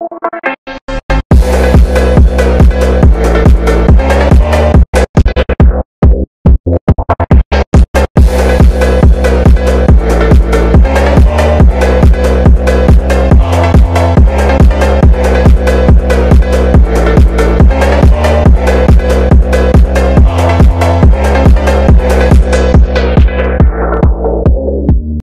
you